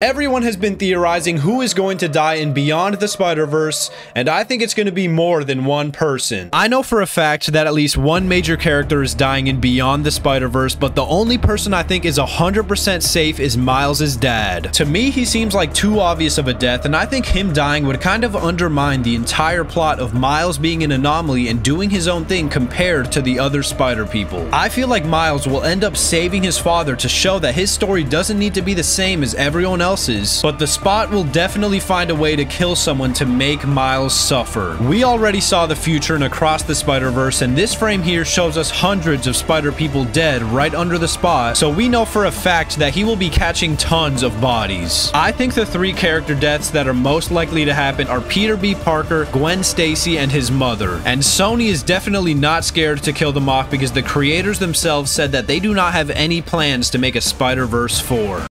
Everyone has been theorizing who is going to die in Beyond the Spider-Verse, and I think it's going to be more than one person. I know for a fact that at least one major character is dying in Beyond the Spider-Verse, but the only person I think is 100% safe is Miles' dad. To me, he seems like too obvious of a death, and I think him dying would kind of undermine the entire plot of Miles being an anomaly and doing his own thing compared to the other Spider people. I feel like Miles will end up saving his father to show that his story doesn't need to be the same as everyone else else's, but the Spot will definitely find a way to kill someone to make Miles suffer. We already saw the future in Across the Spider-Verse, and this frame here shows us hundreds of Spider people dead right under the Spot, so we know for a fact that he will be catching tons of bodies. I think the three character deaths that are most likely to happen are Peter B. Parker, Gwen Stacy, and his mother. And Sony is definitely not scared to kill them off because the creators themselves said that they do not have any plans to make a Spider-Verse 4.